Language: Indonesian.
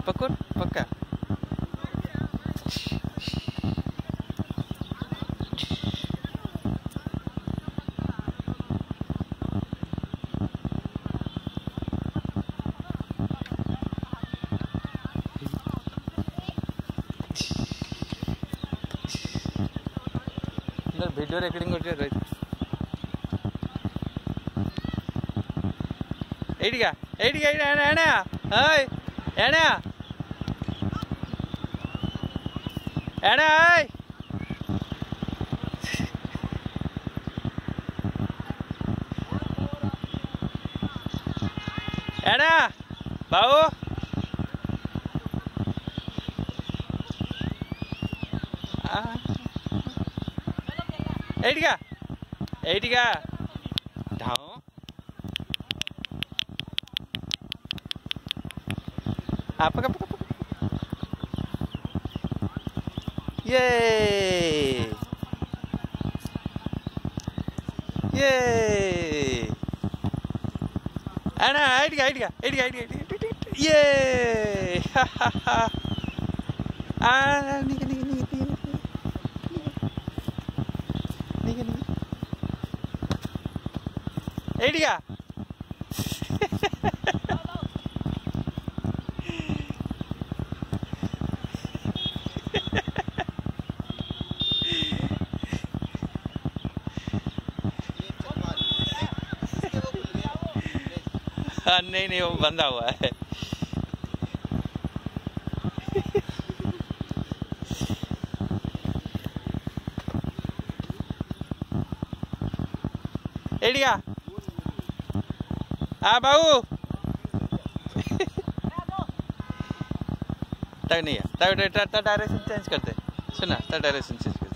Pekun, pekan. Video recording କରୁଛି ఎడిగా ఎడిగా ఏనా ఏయ్ ఏనా ఏనా ఏనా బావు ఎయిట్గా ఎయిట్గా apa apa apa yeay yeay ana aidiga aidiga aidiga aidiga yeay hahaha ah nih nih nih nih nih nih nih nih नहीं नहीं, वो बंधा हुआ है। एडिया। आ बाबू। तक नहीं है। तक डायरेक्शन चेंज करते। सुना, तक डायरेक्शन चेंज करते।